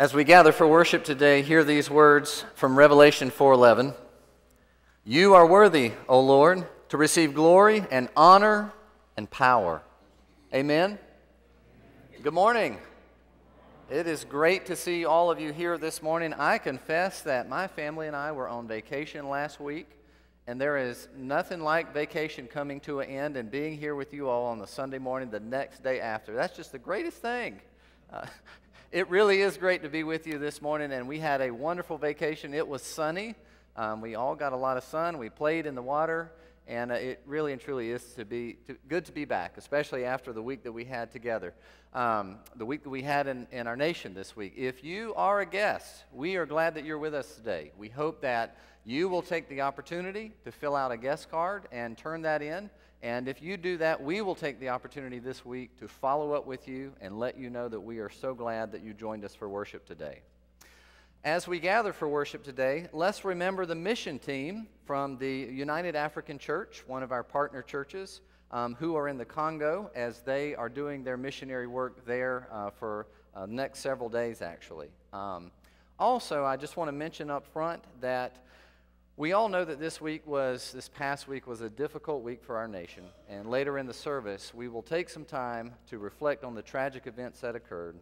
As we gather for worship today, hear these words from Revelation 4:11. You are worthy, O Lord, to receive glory and honor and power. Amen. Good morning. It is great to see all of you here this morning. I confess that my family and I were on vacation last week, and there is nothing like vacation coming to an end and being here with you all on the Sunday morning the next day after. That's just the greatest thing. Uh, it really is great to be with you this morning, and we had a wonderful vacation. It was sunny. Um, we all got a lot of sun. We played in the water, and uh, it really and truly is to be to, good to be back, especially after the week that we had together, um, the week that we had in, in our nation this week. If you are a guest, we are glad that you're with us today. We hope that you will take the opportunity to fill out a guest card and turn that in and if you do that, we will take the opportunity this week to follow up with you and let you know that we are so glad that you joined us for worship today. As we gather for worship today, let's remember the mission team from the United African Church, one of our partner churches, um, who are in the Congo as they are doing their missionary work there uh, for uh, next several days, actually. Um, also, I just want to mention up front that we all know that this week was, this past week was a difficult week for our nation. And later in the service, we will take some time to reflect on the tragic events that occurred,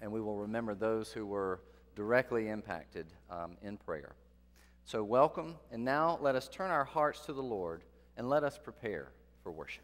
and we will remember those who were directly impacted um, in prayer. So, welcome, and now let us turn our hearts to the Lord and let us prepare for worship.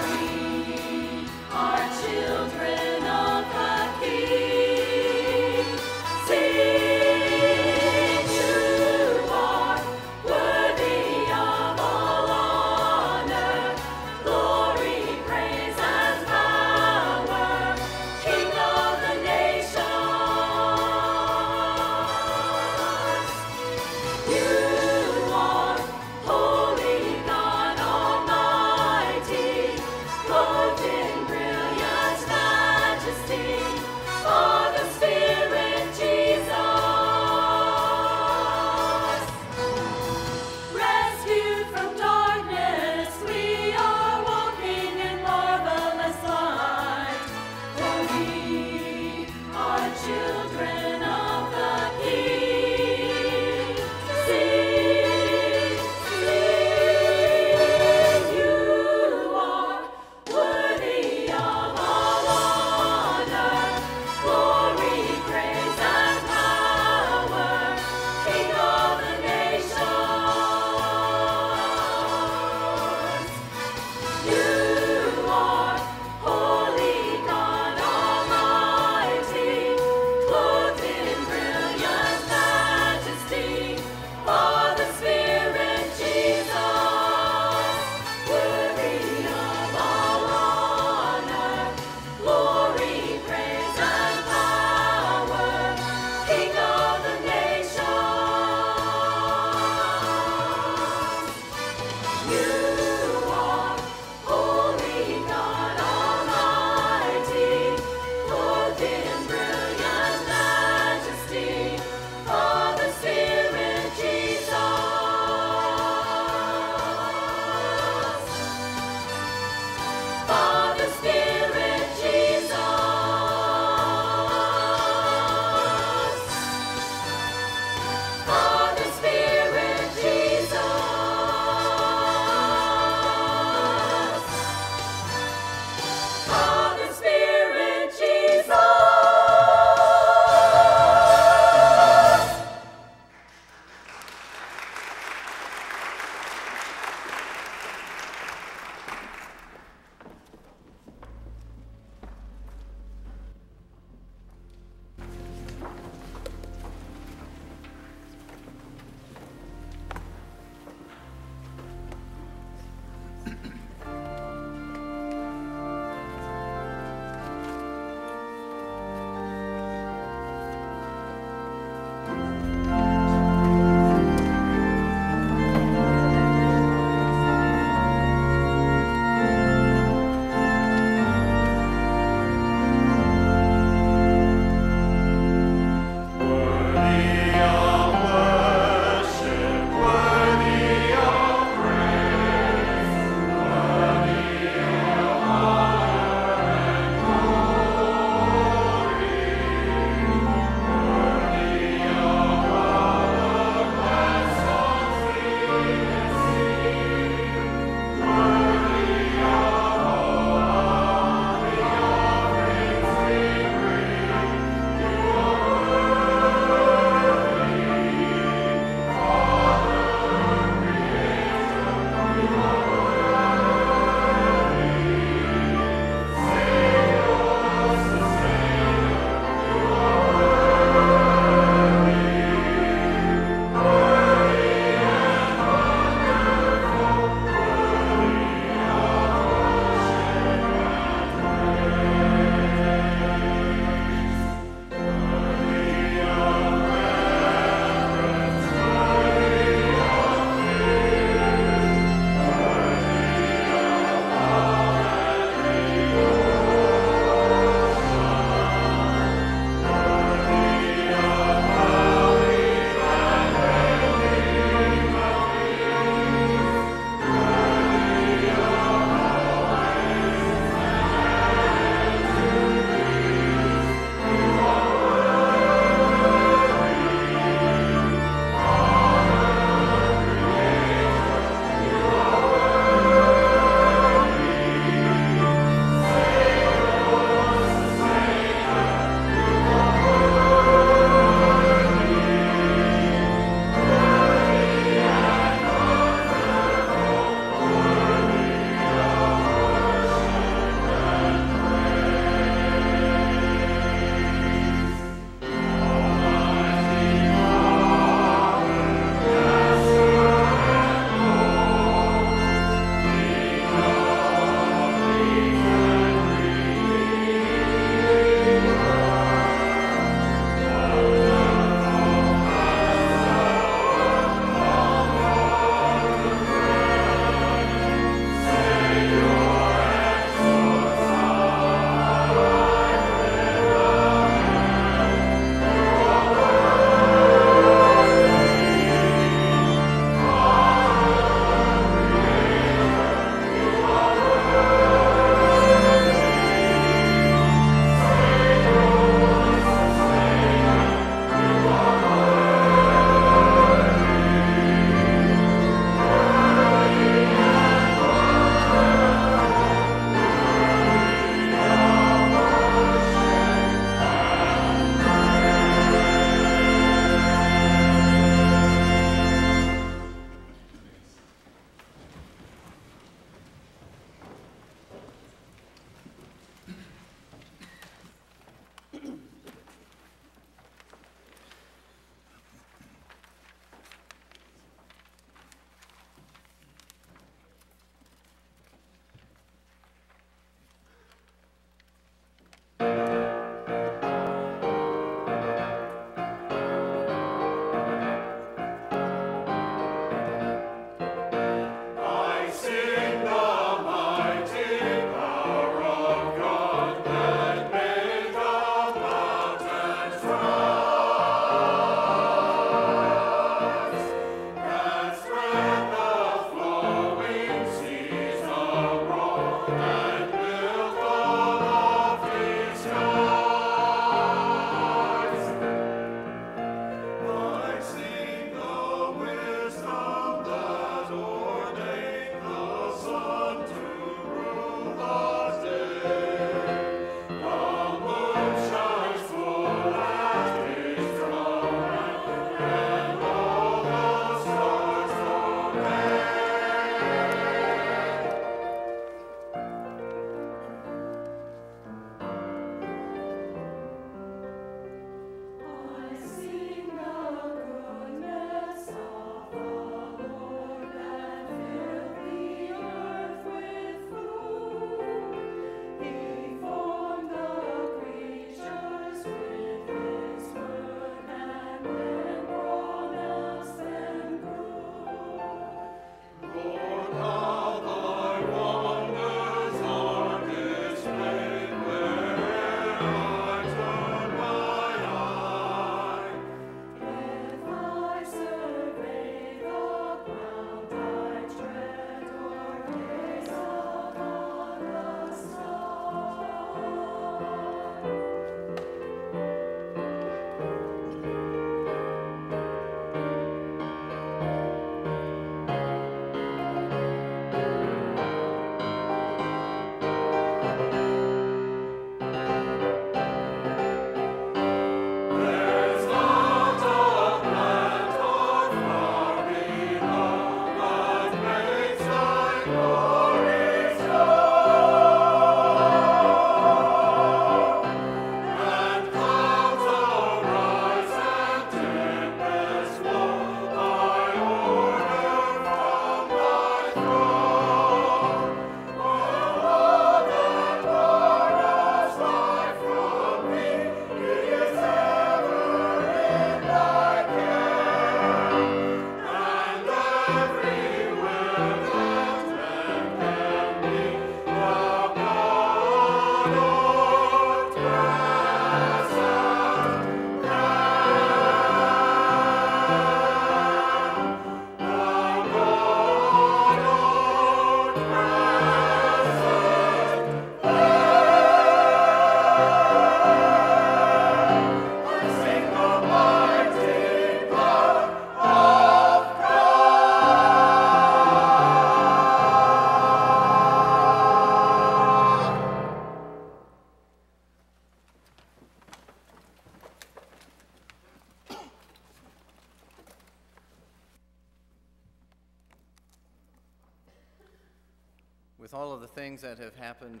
Things that have happened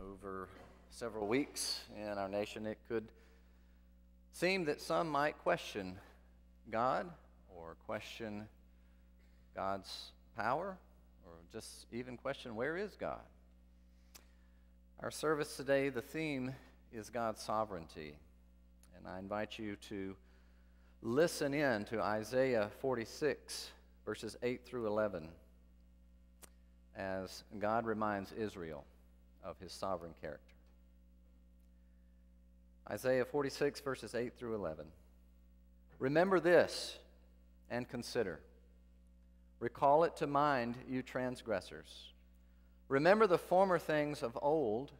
over several weeks in our nation, it could seem that some might question God or question God's power or just even question where is God? Our service today, the theme is God's sovereignty. And I invite you to listen in to Isaiah 46, verses 8 through 11 as God reminds Israel of his sovereign character. Isaiah 46, verses 8 through 11. Remember this and consider. Recall it to mind, you transgressors. Remember the former things of old,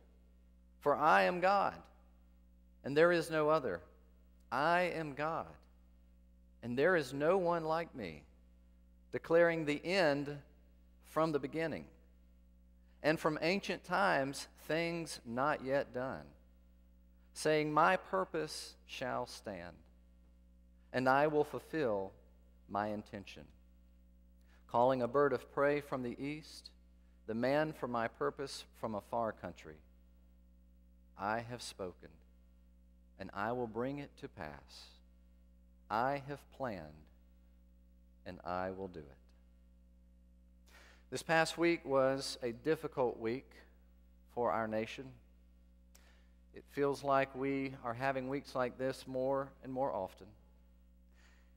for I am God, and there is no other. I am God, and there is no one like me, declaring the end from the beginning, and from ancient times things not yet done, saying, My purpose shall stand, and I will fulfill my intention. Calling a bird of prey from the east, the man for my purpose from a far country. I have spoken, and I will bring it to pass. I have planned, and I will do it. This past week was a difficult week for our nation. It feels like we are having weeks like this more and more often.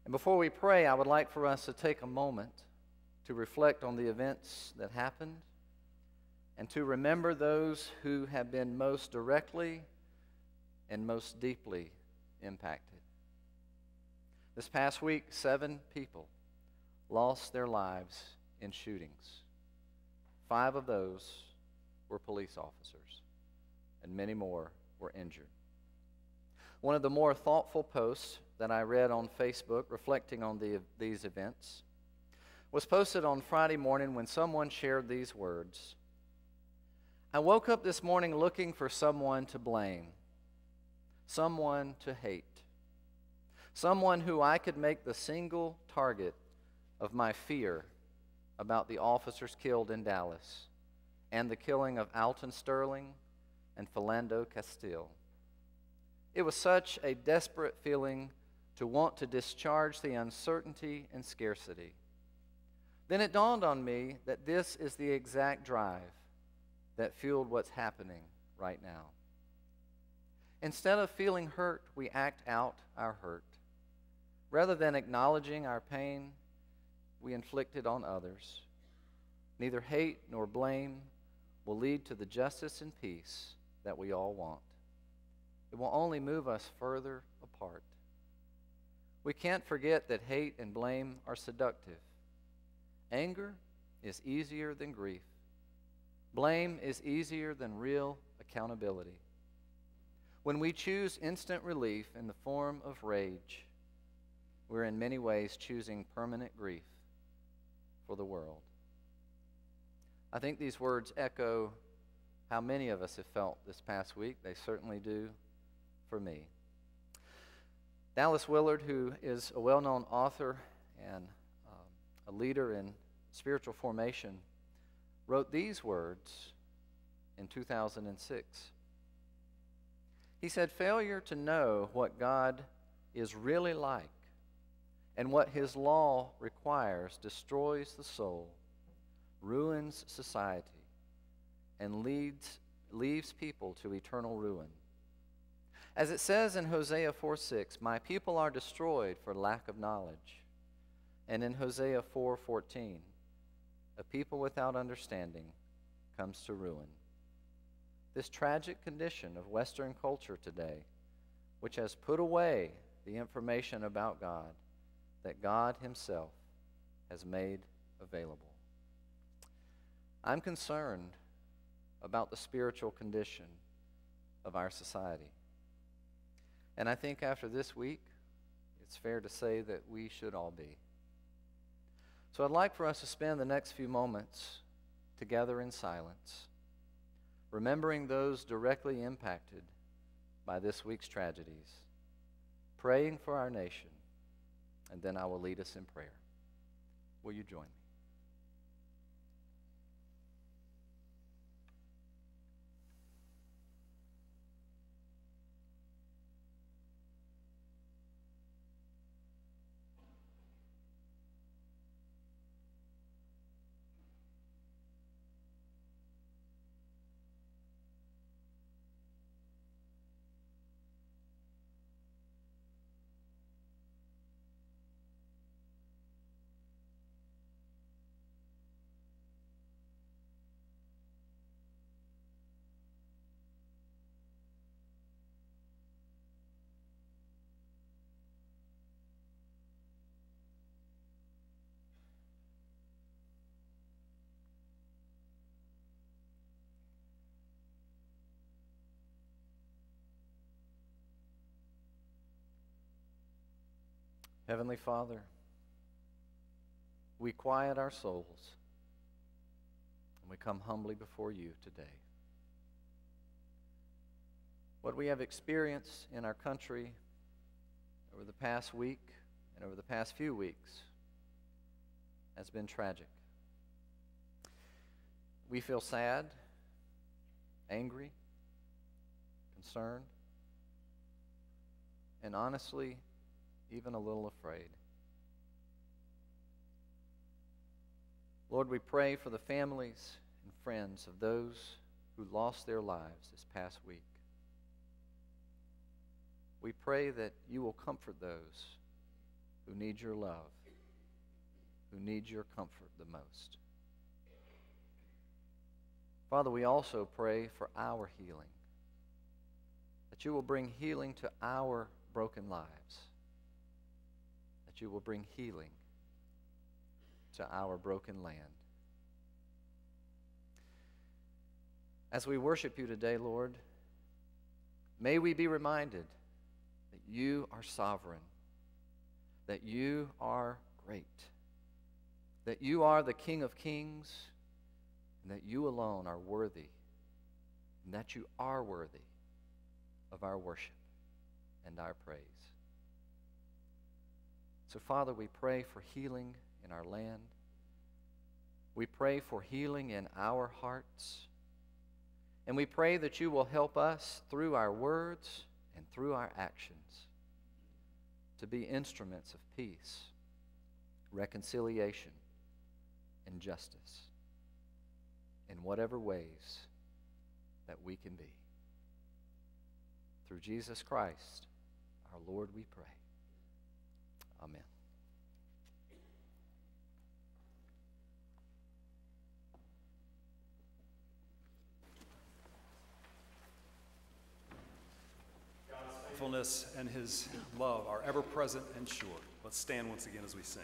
And before we pray, I would like for us to take a moment to reflect on the events that happened and to remember those who have been most directly and most deeply impacted. This past week, seven people lost their lives in shootings. Five of those were police officers, and many more were injured. One of the more thoughtful posts that I read on Facebook reflecting on the, these events was posted on Friday morning when someone shared these words I woke up this morning looking for someone to blame, someone to hate, someone who I could make the single target of my fear about the officers killed in Dallas and the killing of Alton Sterling and Philando Castile. It was such a desperate feeling to want to discharge the uncertainty and scarcity. Then it dawned on me that this is the exact drive that fueled what's happening right now. Instead of feeling hurt, we act out our hurt. Rather than acknowledging our pain, we inflicted on others. Neither hate nor blame will lead to the justice and peace that we all want. It will only move us further apart. We can't forget that hate and blame are seductive. Anger is easier than grief. Blame is easier than real accountability. When we choose instant relief in the form of rage, we're in many ways choosing permanent grief for the world. I think these words echo how many of us have felt this past week. They certainly do for me. Dallas Willard, who is a well known author and um, a leader in spiritual formation, wrote these words in 2006. He said, Failure to know what God is really like and what his law requires destroys the soul, ruins society, and leads, leaves people to eternal ruin. As it says in Hosea 4 6, My people are destroyed for lack of knowledge. And in Hosea 4 14, a people without understanding comes to ruin. This tragic condition of Western culture today, which has put away the information about God, that God Himself has made available. I'm concerned about the spiritual condition of our society. And I think after this week, it's fair to say that we should all be. So I'd like for us to spend the next few moments together in silence, remembering those directly impacted by this week's tragedies, praying for our nation and then I will lead us in prayer. Will you join me? Heavenly Father, we quiet our souls and we come humbly before you today. What we have experienced in our country over the past week and over the past few weeks has been tragic. We feel sad, angry, concerned, and honestly, even a little afraid. Lord, we pray for the families and friends of those who lost their lives this past week. We pray that you will comfort those who need your love, who need your comfort the most. Father, we also pray for our healing, that you will bring healing to our broken lives, you will bring healing to our broken land. As we worship you today, Lord, may we be reminded that you are sovereign, that you are great, that you are the King of kings, and that you alone are worthy, and that you are worthy of our worship and our praise. So, Father, we pray for healing in our land. We pray for healing in our hearts. And we pray that you will help us through our words and through our actions to be instruments of peace, reconciliation, and justice in whatever ways that we can be. Through Jesus Christ, our Lord, we pray. Amen. God's faithfulness and his love are ever present and sure. Let's stand once again as we sing.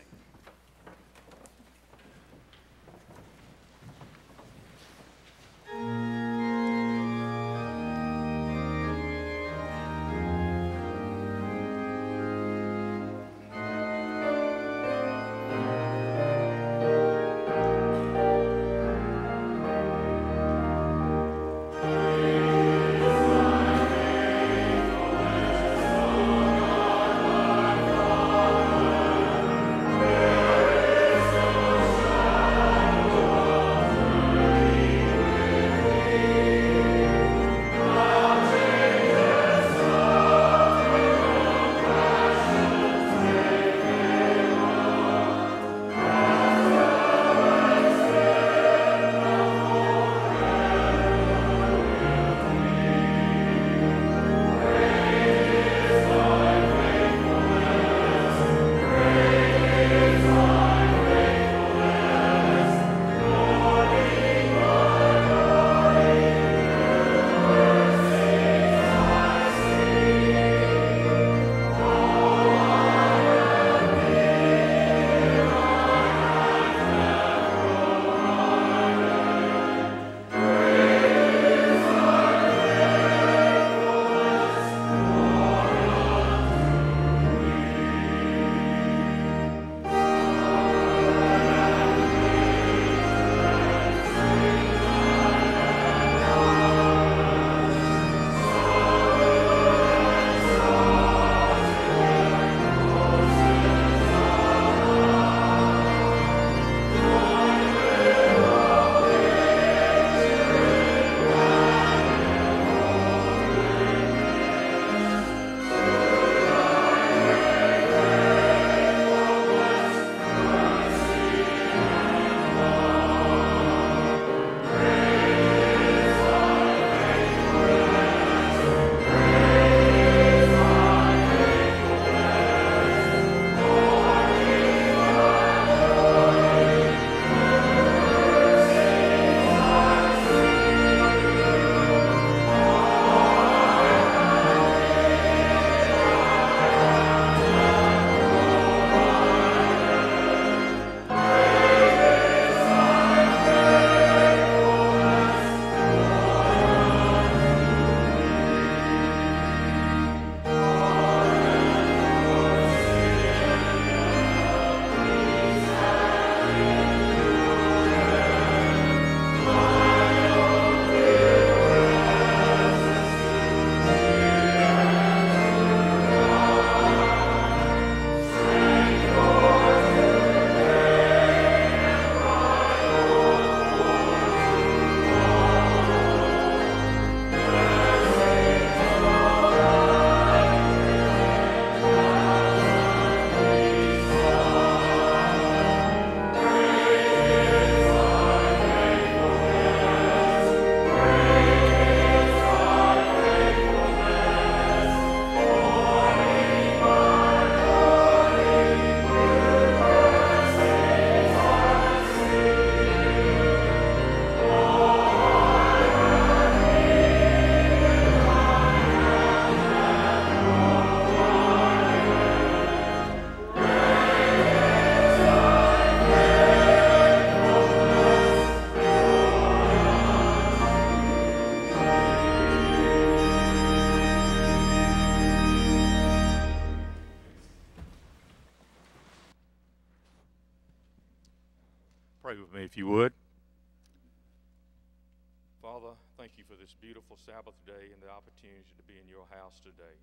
Father, thank you for this beautiful Sabbath day and the opportunity to be in your house today.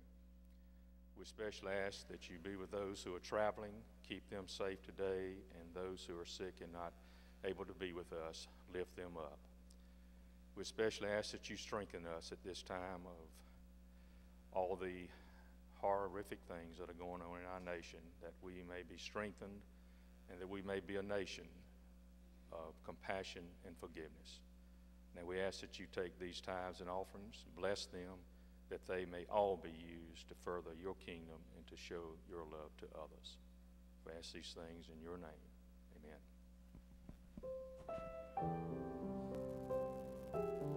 We especially ask that you be with those who are traveling, keep them safe today, and those who are sick and not able to be with us, lift them up. We especially ask that you strengthen us at this time of all the horrific things that are going on in our nation, that we may be strengthened and that we may be a nation of compassion and forgiveness. Now we ask that you take these tithes and offerings, bless them, that they may all be used to further your kingdom and to show your love to others. We ask these things in your name. Amen.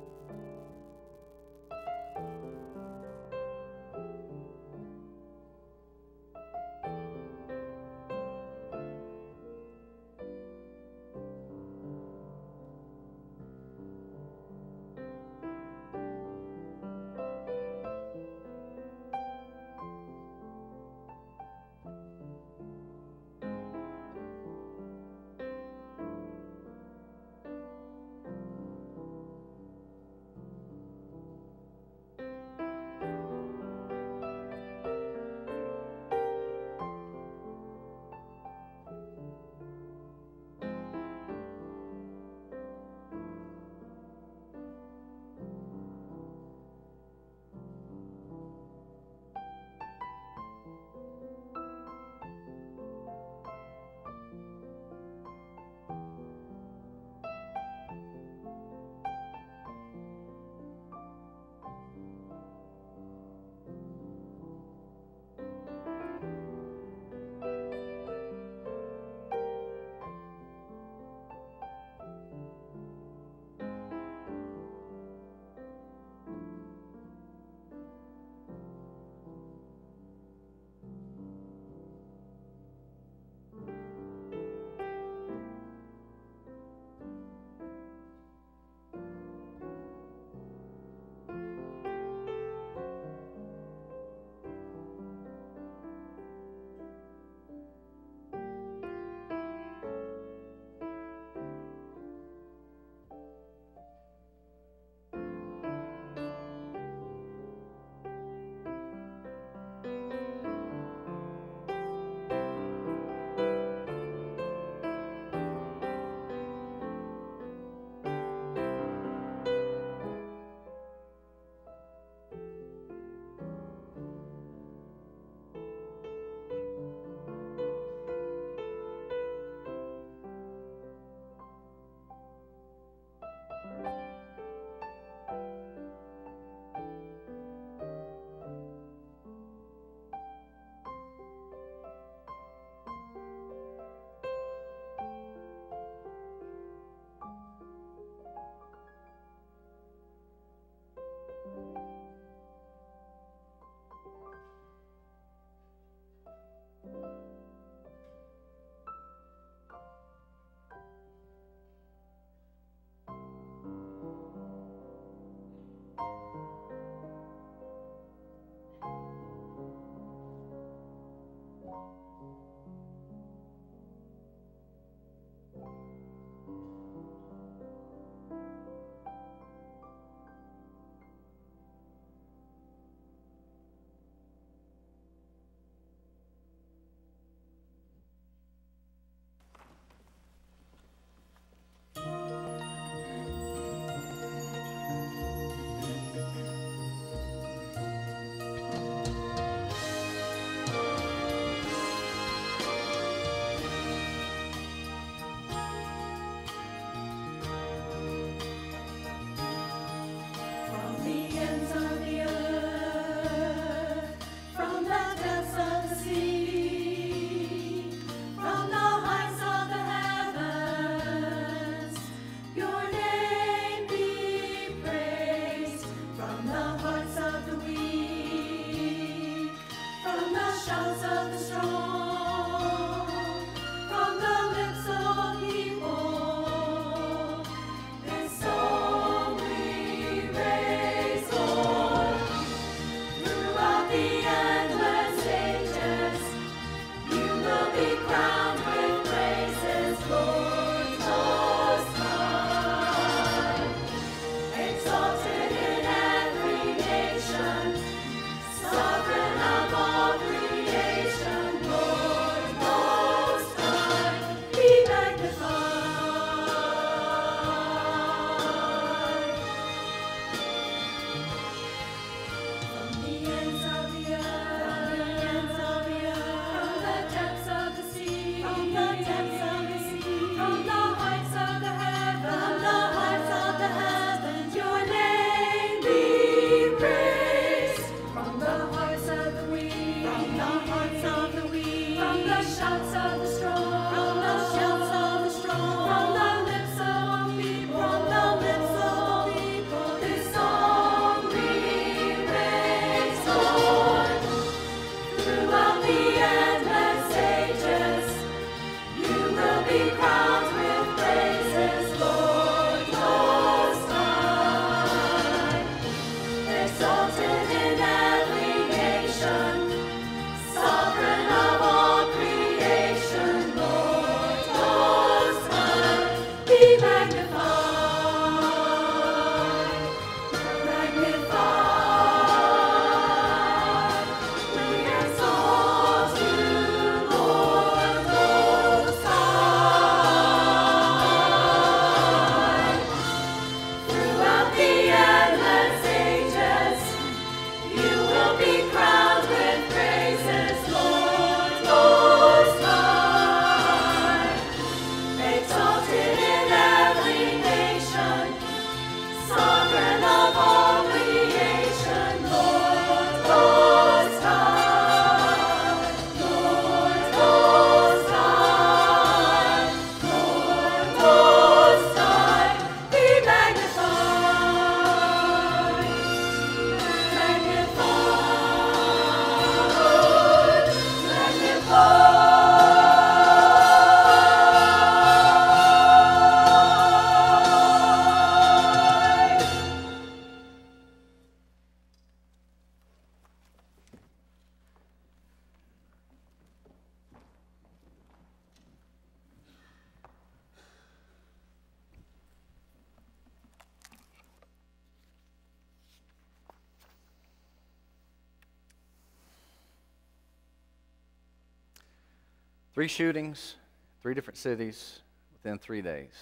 Three shootings, three different cities within three days,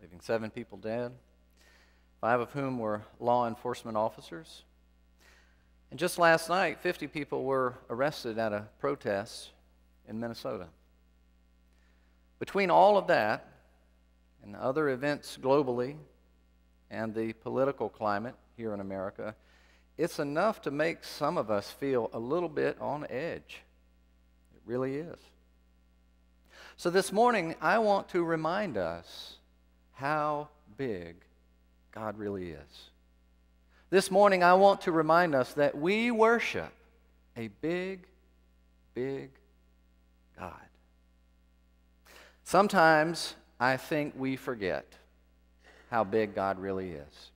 leaving seven people dead, five of whom were law enforcement officers. And just last night, 50 people were arrested at a protest in Minnesota. Between all of that and other events globally and the political climate here in America, it's enough to make some of us feel a little bit on edge. It really is. So this morning, I want to remind us how big God really is. This morning, I want to remind us that we worship a big, big God. Sometimes I think we forget how big God really is.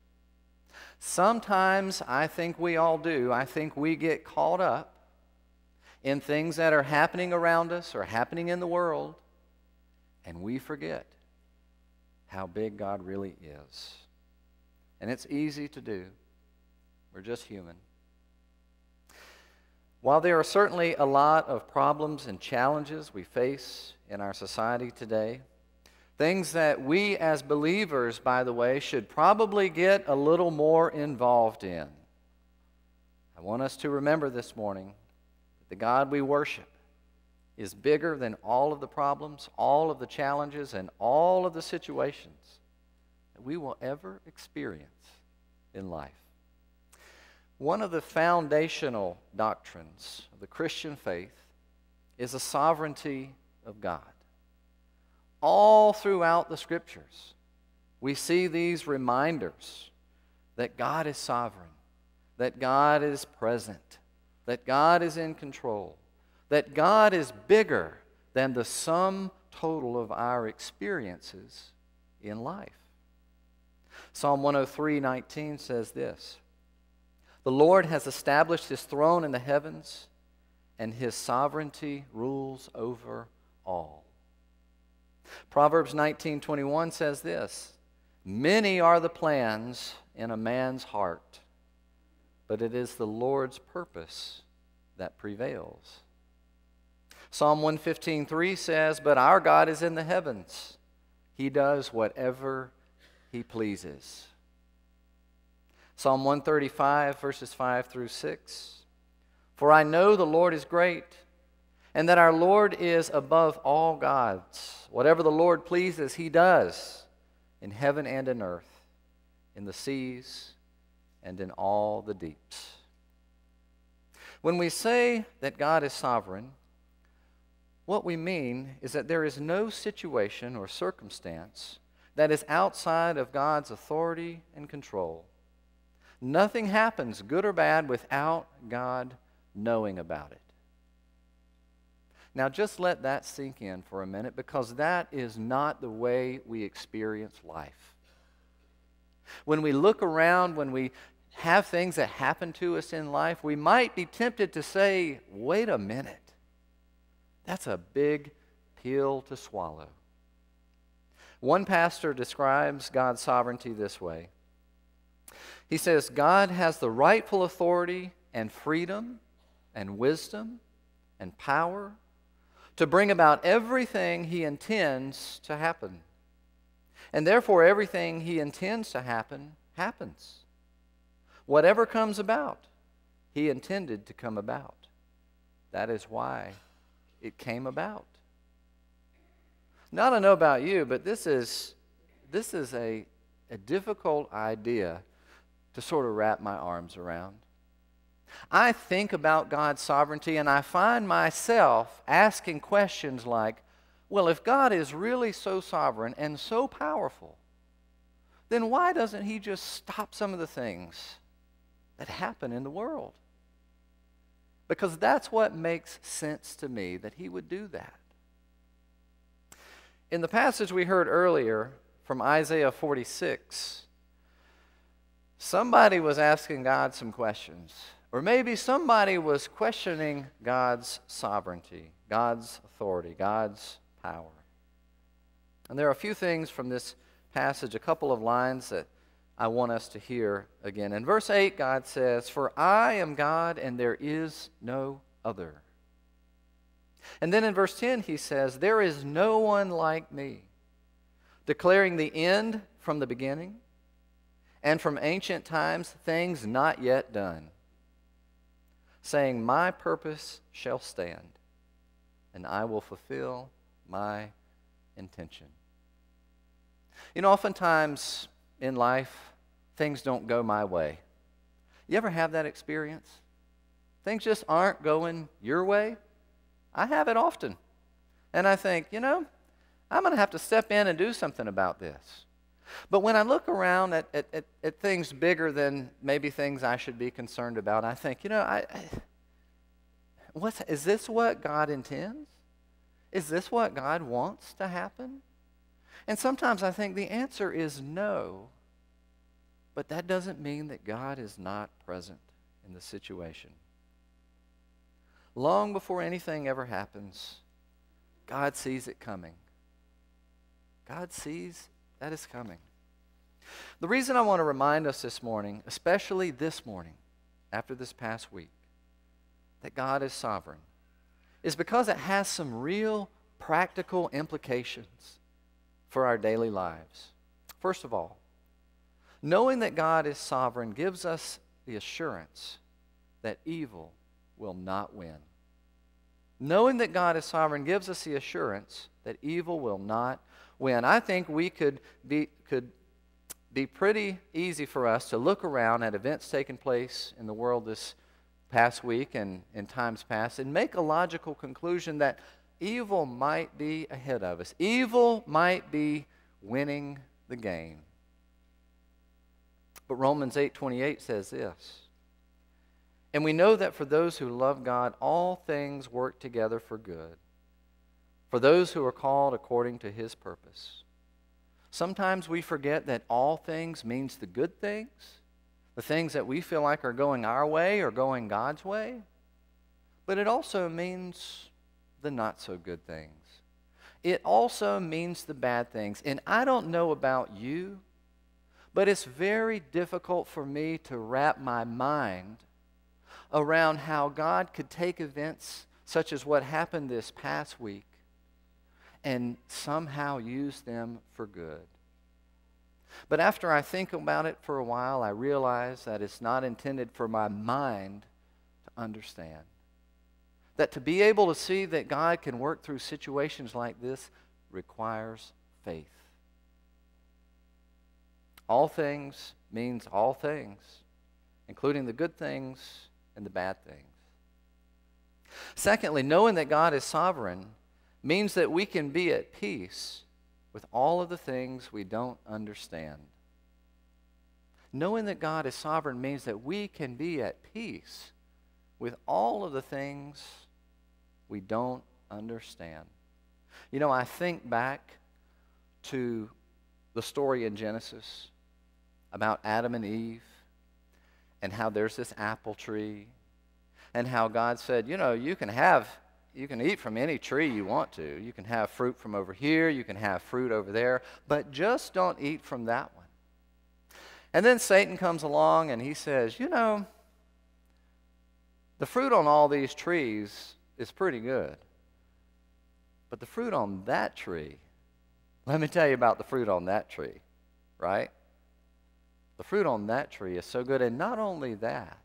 Sometimes I think we all do. I think we get caught up in things that are happening around us or happening in the world, and we forget how big God really is. And it's easy to do. We're just human. While there are certainly a lot of problems and challenges we face in our society today, things that we as believers, by the way, should probably get a little more involved in. I want us to remember this morning that the God we worship is bigger than all of the problems, all of the challenges, and all of the situations that we will ever experience in life. One of the foundational doctrines of the Christian faith is the sovereignty of God. All throughout the scriptures, we see these reminders that God is sovereign, that God is present, that God is in control, that God is bigger than the sum total of our experiences in life. Psalm 103:19 says this the Lord has established his throne in the heavens, and his sovereignty rules over all. Proverbs 19:21 says this, "Many are the plans in a man's heart, but it is the Lord's purpose that prevails." Psalm 115:3 says, "But our God is in the heavens. He does whatever he pleases." Psalm 135, verses 5 through 6. For I know the Lord is great, and that our Lord is above all gods. Whatever the Lord pleases, he does in heaven and in earth, in the seas and in all the deeps. When we say that God is sovereign, what we mean is that there is no situation or circumstance that is outside of God's authority and control. Nothing happens, good or bad, without God knowing about it. Now, just let that sink in for a minute because that is not the way we experience life. When we look around, when we have things that happen to us in life, we might be tempted to say, wait a minute. That's a big pill to swallow. One pastor describes God's sovereignty this way he says God has the rightful authority and freedom and wisdom and power to bring about everything he intends to happen. And therefore, everything he intends to happen happens. Whatever comes about, he intended to come about. That is why it came about. Now, I don't know about you, but this is, this is a, a difficult idea to sort of wrap my arms around. I think about God's sovereignty and I find myself asking questions like, well, if God is really so sovereign and so powerful, then why doesn't He just stop some of the things that happen in the world? Because that's what makes sense to me that He would do that. In the passage we heard earlier from Isaiah 46, somebody was asking God some questions. Or maybe somebody was questioning God's sovereignty, God's authority, God's power. And there are a few things from this passage, a couple of lines that I want us to hear again. In verse 8, God says, For I am God and there is no other. And then in verse 10, he says, There is no one like me, declaring the end from the beginning, and from ancient times things not yet done, saying, My purpose shall stand, and I will fulfill my intention. You know, oftentimes in life, things don't go my way. You ever have that experience? Things just aren't going your way? I have it often. And I think, you know, I'm going to have to step in and do something about this. But when I look around at, at, at, at, things bigger than maybe things I should be concerned about, I think, you know, I, I, what's, is this what God intends? Is this what God wants to happen? And sometimes I think the answer is no. But that doesn't mean that God is not present in the situation. Long before anything ever happens, God sees it coming. God sees that is coming. The reason I want to remind us this morning, especially this morning, after this past week, that God is sovereign, is because it has some real practical implications for our daily lives. First of all, knowing that God is sovereign gives us the assurance that evil will not win. Knowing that God is sovereign gives us the assurance that evil will not win. I think we could be, could be pretty easy for us to look around at events taking place in the world this past week and in times past and make a logical conclusion that evil might be ahead of us. Evil might be winning the game. But Romans 8:28 says this. And we know that for those who love God, all things work together for good. For those who are called according to his purpose. Sometimes we forget that all things means the good things, the things that we feel like are going our way or going God's way. But it also means the not so good things. It also means the bad things. And I don't know about you, but it's very difficult for me to wrap my mind around how God could take events such as what happened this past week and somehow use them for good. But after I think about it for a while, I realize that it's not intended for my mind to understand. That to be able to see that God can work through situations like this requires faith. All things means all things, including the good things and the bad things. Secondly, knowing that God is sovereign means that we can be at peace with all of the things we don't understand. Knowing that God is sovereign means that we can be at peace with all of the things we don't understand. You know, I think back to the story in Genesis about Adam and Eve and how there's this apple tree and how God said, you know, you can have you can eat from any tree you want to. You can have fruit from over here, you can have fruit over there, but just don't eat from that one. And then Satan comes along and he says, You know, the fruit on all these trees is pretty good. But the fruit on that tree, let me tell you about the fruit on that tree, right? The fruit on that tree is so good. And not only that,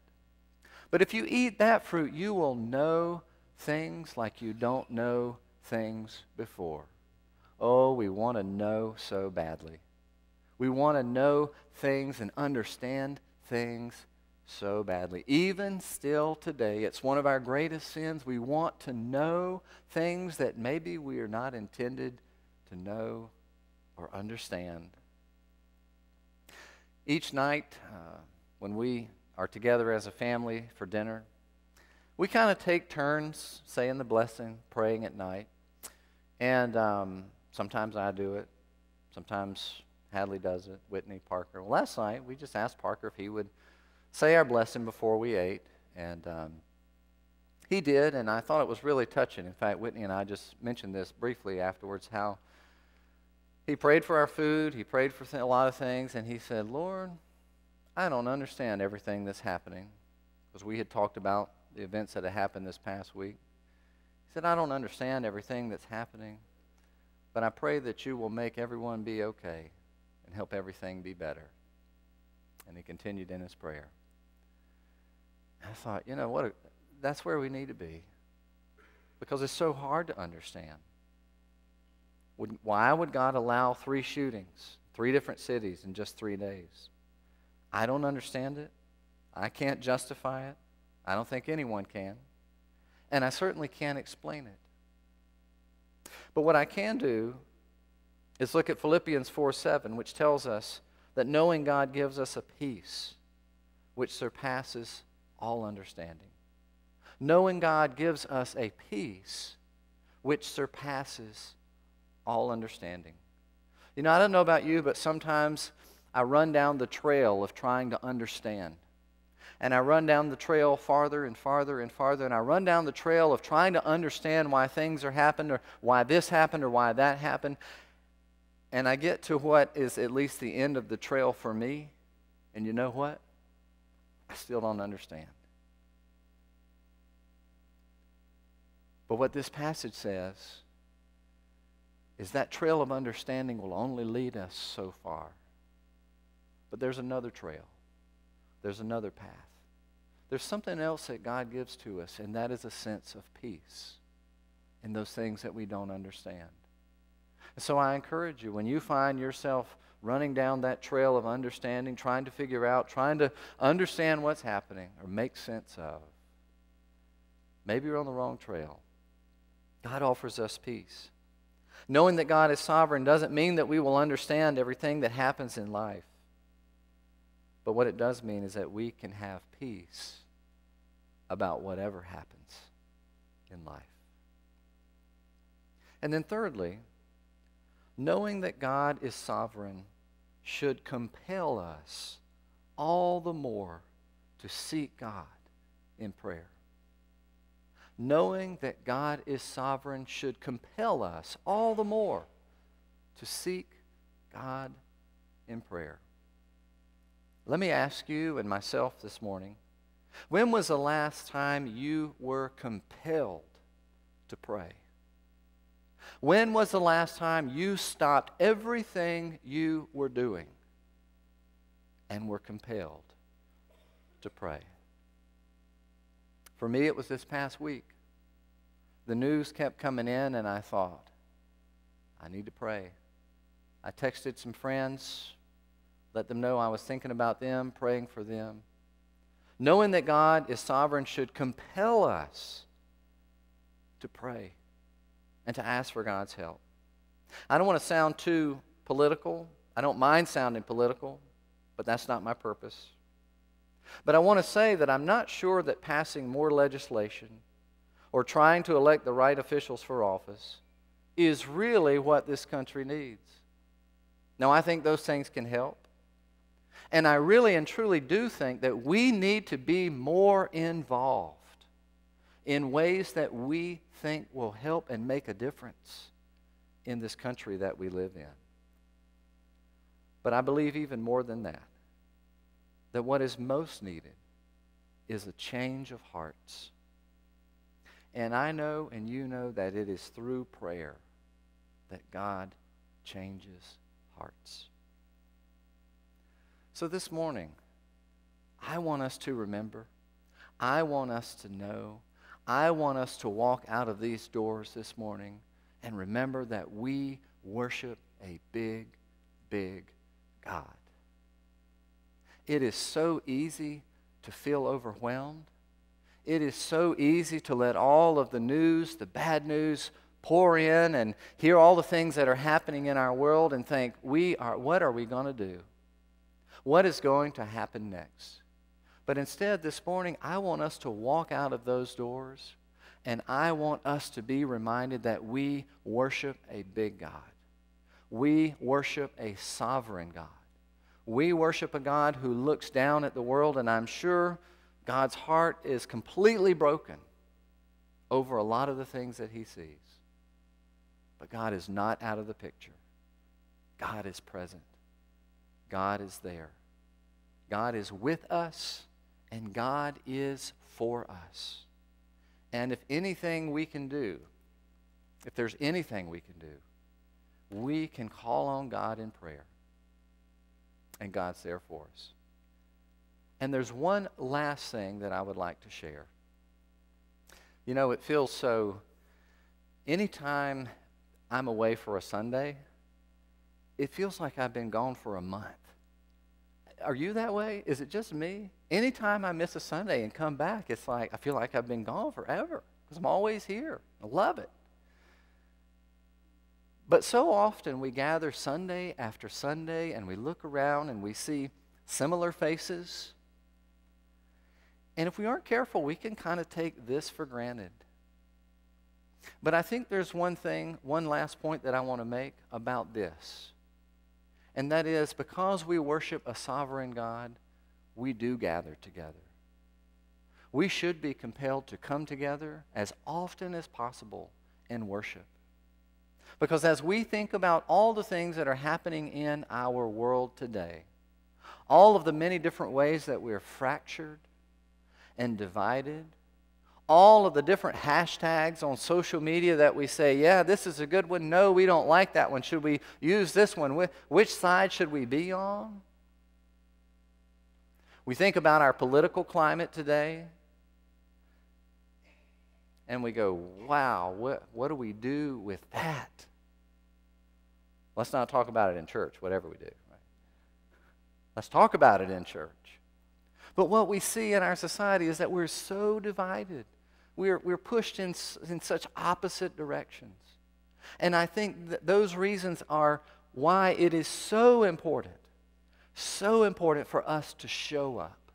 but if you eat that fruit, you will know things like you don't know things before. Oh, we want to know so badly. We want to know things and understand things so badly. Even still today, it's one of our greatest sins. We want to know things that maybe we are not intended to know or understand. Each night, uh, when we are together as a family for dinner, we kind of take turns saying the blessing, praying at night. And um, sometimes I do it. Sometimes Hadley does it, Whitney, Parker. Well, last night we just asked Parker if he would say our blessing before we ate. And um, he did, and I thought it was really touching. In fact, Whitney and I just mentioned this briefly afterwards how he prayed for our food, he prayed for a lot of things, and he said, Lord, I don't understand everything that's happening. Because we had talked about the events that had happened this past week. He said, I don't understand everything that's happening, but I pray that you will make everyone be okay and help everything be better. And he continued in his prayer. I thought, you know what? A, that's where we need to be because it's so hard to understand. Would, why would God allow three shootings, three different cities in just three days? I don't understand it. I can't justify it. I don't think anyone can. And I certainly can't explain it. But what I can do is look at Philippians 4 7, which tells us that knowing God gives us a peace which surpasses all understanding. Knowing God gives us a peace which surpasses all understanding. You know, I don't know about you, but sometimes I run down the trail of trying to understand. And I run down the trail farther and farther and farther, and I run down the trail of trying to understand why things are happened, or why this happened, or why that happened. And I get to what is at least the end of the trail for me, and you know what? I still don't understand. But what this passage says is that trail of understanding will only lead us so far. But there's another trail, there's another path. There's something else that God gives to us, and that is a sense of peace in those things that we don't understand. And so I encourage you, when you find yourself running down that trail of understanding, trying to figure out, trying to understand what's happening or make sense of, maybe you're on the wrong trail. God offers us peace. Knowing that God is sovereign doesn't mean that we will understand everything that happens in life. But what it does mean is that we can have peace about whatever happens in life. And then, thirdly, knowing that God is sovereign should compel us all the more to seek God in prayer knowing that God is sovereign should compel us all the more to seek God in prayer. Let me ask you and myself this morning when was the last time you were compelled to pray? When was the last time you stopped everything you were doing and were compelled to pray? For me, it was this past week. The news kept coming in, and I thought, I need to pray. I texted some friends, let them know I was thinking about them, praying for them. Knowing that God is sovereign should compel us to pray and to ask for God's help. I don't want to sound too political. I don't mind sounding political, but that's not my purpose. But I want to say that I'm not sure that passing more legislation or trying to elect the right officials for office is really what this country needs. Now, I think those things can help. And I really and truly do think that we need to be more involved in ways that we think will help and make a difference in this country that we live in. But I believe even more than that, that what is most needed is a change of hearts. And I know and you know that it is through prayer that God changes hearts. So this morning, I want us to remember, I want us to know, I want us to walk out of these doors this morning and remember that we worship a big, big God. It is so easy to feel overwhelmed. It is so easy to let all of the news, the bad news, pour in and hear all the things that are happening in our world and think, we are, what are we going to do? What is going to happen next? But instead, this morning, I want us to walk out of those doors and I want us to be reminded that we worship a big God. We worship a sovereign God. We worship a God who looks down at the world, and I'm sure God's heart is completely broken over a lot of the things that he sees. But God is not out of the picture. God is present. God is there. God is with us, and God is for us. And if anything we can do, if there's anything we can do, we can call on God in prayer. And God's there for us. And there's one last thing that I would like to share. You know, it feels so, anytime I'm away for a Sunday, it feels like I've been gone for a month. Are you that way? Is it just me? Anytime I miss a Sunday and come back, it's like I feel like I've been gone forever because I'm always here. I love it. But so often we gather Sunday after Sunday and we look around and we see similar faces. And if we aren't careful, we can kind of take this for granted. But I think there's one thing, one last point that I want to make about this. And that is because we worship a sovereign God, we do gather together. We should be compelled to come together as often as possible in worship. Because as we think about all the things that are happening in our world today, all of the many different ways that we're fractured and divided, all of the different hashtags on social media that we say, yeah, this is a good one. No, we don't like that one. Should we use this one? Which side should we be on? We think about our political climate today and we go, wow, what, what do we do with that? Let's not talk about it in church, whatever we do. Right? Let's talk about it in church. But what we see in our society is that we're so divided. We're, we're pushed in, in such opposite directions. And I think that those reasons are why it is so important, so important for us to show up,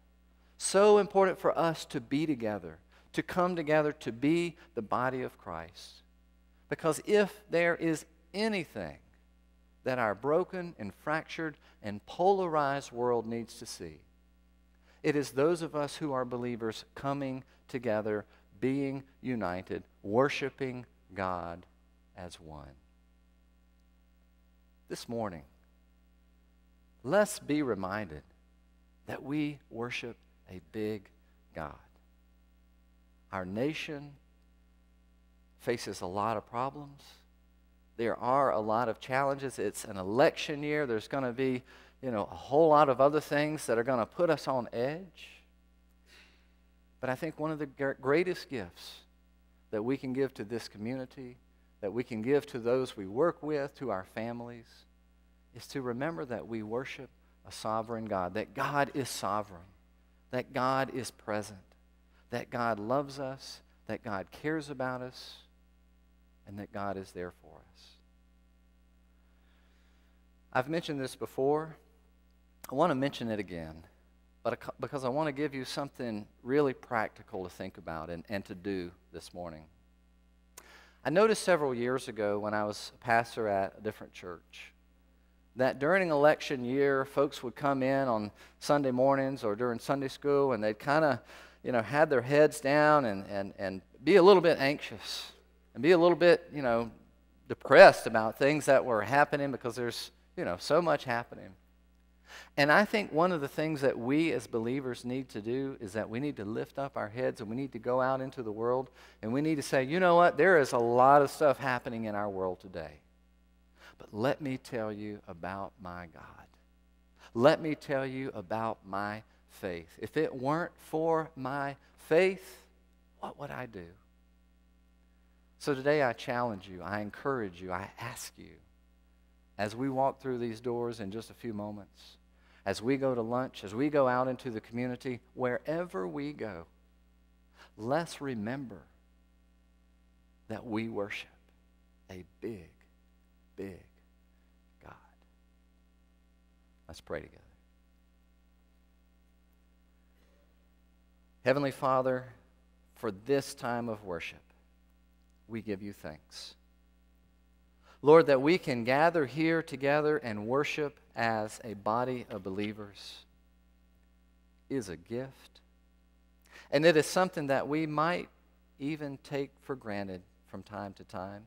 so important for us to be together, to come together to be the body of Christ. Because if there is anything that our broken and fractured and polarized world needs to see. It is those of us who are believers coming together, being united, worshiping God as one. This morning, let's be reminded that we worship a big God. Our nation faces a lot of problems. There are a lot of challenges. It's an election year. There's going to be, you know, a whole lot of other things that are going to put us on edge. But I think one of the greatest gifts that we can give to this community, that we can give to those we work with, to our families, is to remember that we worship a sovereign God, that God is sovereign, that God is present, that God loves us, that God cares about us, and that God is there for us. I've mentioned this before. I want to mention it again, but because I want to give you something really practical to think about and, and to do this morning. I noticed several years ago when I was a pastor at a different church that during election year, folks would come in on Sunday mornings or during Sunday school and they'd kind of, you know, had their heads down and, and, and be a little bit anxious and be a little bit, you know, depressed about things that were happening because there's, you know, so much happening. And I think one of the things that we as believers need to do is that we need to lift up our heads and we need to go out into the world and we need to say, you know what, there is a lot of stuff happening in our world today. But let me tell you about my God. Let me tell you about my faith. If it weren't for my faith, what would I do? So today I challenge you, I encourage you, I ask you, as we walk through these doors in just a few moments, as we go to lunch, as we go out into the community, wherever we go, let's remember that we worship a big, big God. Let's pray together. Heavenly Father, for this time of worship, we give you thanks. Lord, that we can gather here together and worship as a body of believers is a gift. And it is something that we might even take for granted from time to time.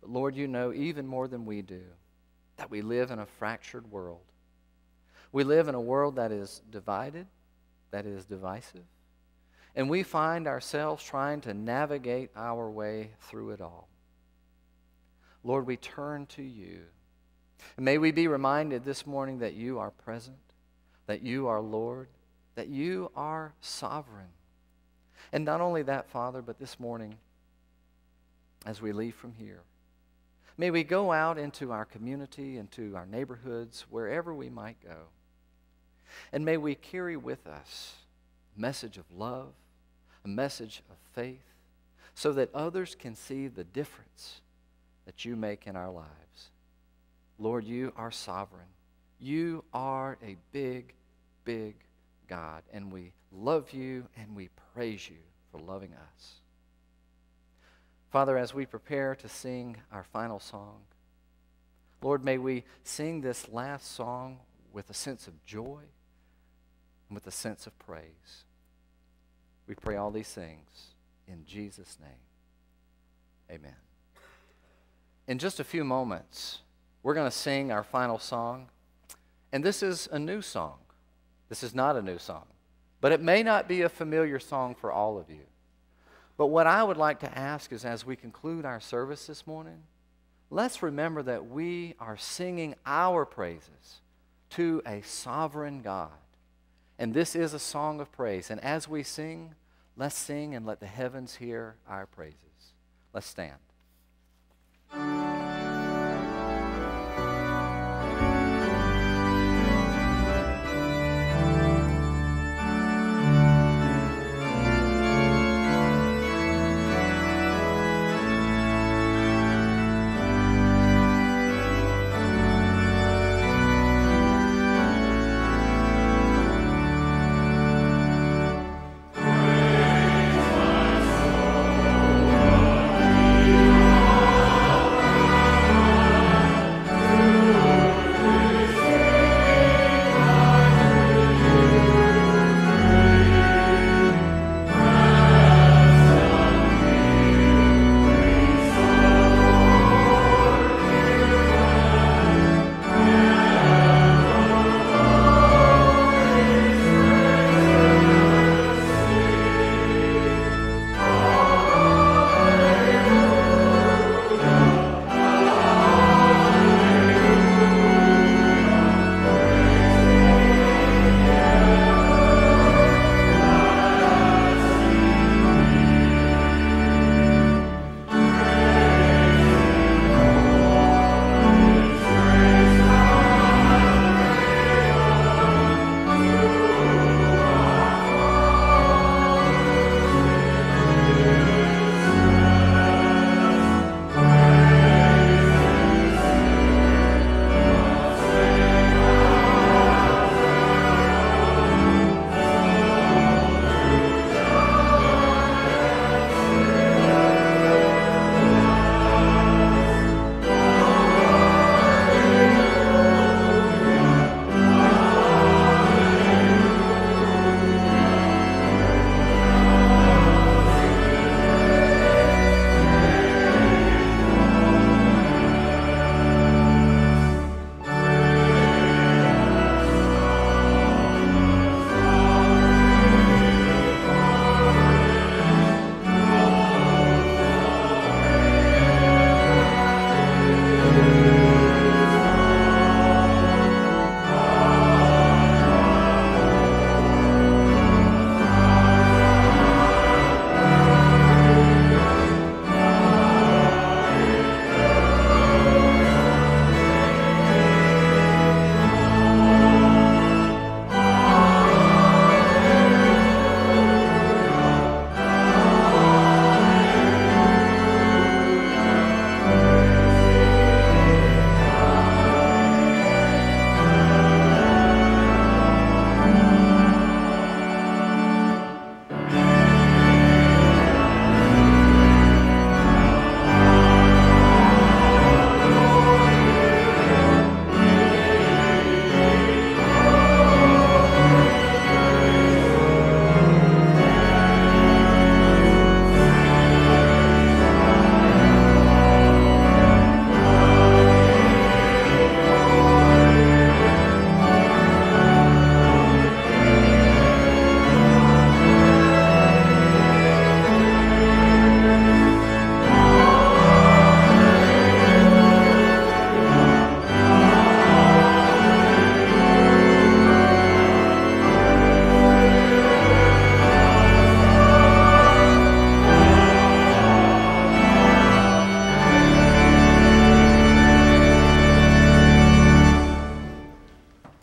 But Lord, you know even more than we do that we live in a fractured world. We live in a world that is divided, that is divisive. and we find ourselves trying to navigate our way through it all. Lord, we turn to you. And may we be reminded this morning that you are present, that you are Lord, that you are sovereign. And not only that, Father, but this morning, as we leave from here, may we go out into our community, into our neighborhoods, wherever we might go. And may we carry with us a message of love, a message of faith, so that others can see the difference that you make in our lives. Lord, you are sovereign. You are a big, big God, and we love you and we praise you for loving us. Father, as we prepare to sing our final song, Lord, may we sing this last song with a sense of joy and with a sense of praise. We pray all these things in Jesus' name. Amen. In just a few moments, we're going to sing our final song. And this is a new song. This is not a new song. But it may not be a familiar song for all of you. But what I would like to ask is as we conclude our service this morning, let's remember that we are singing our praises to a sovereign God. And this is a song of praise. And as we sing, let's sing and let the heavens hear our praises. Let's stand. Bye.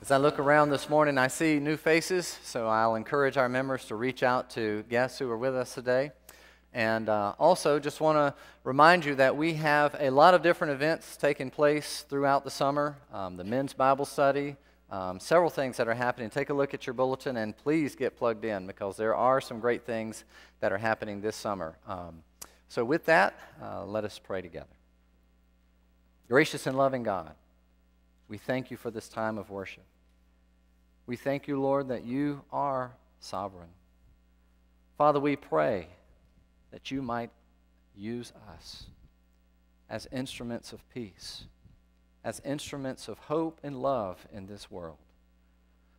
As I look around this morning, I see new faces, so I'll encourage our members to reach out to guests who are with us today. And uh, also, just want to remind you that we have a lot of different events taking place throughout the summer um, the men's Bible study, um, several things that are happening. Take a look at your bulletin and please get plugged in because there are some great things that are happening this summer. Um, so, with that, uh, let us pray together. Gracious and loving God, we thank you for this time of worship. We thank you, Lord, that you are sovereign. Father, we pray that you might use us as instruments of peace, as instruments of hope and love in this world.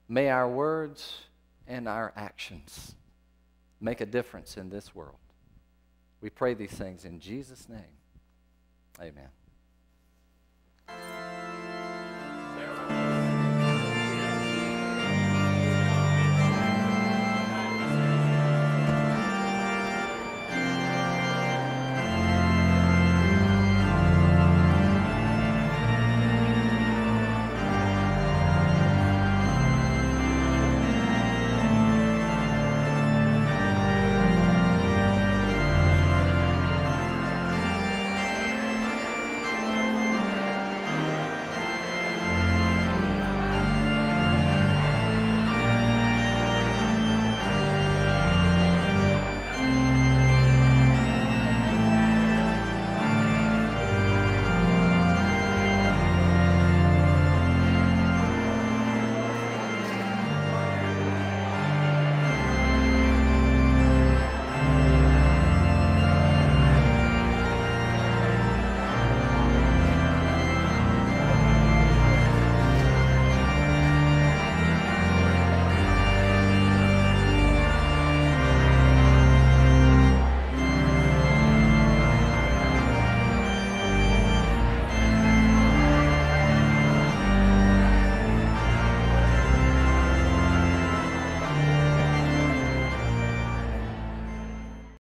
May our words and our actions make a difference in this world. We pray these things in Jesus' name. Amen.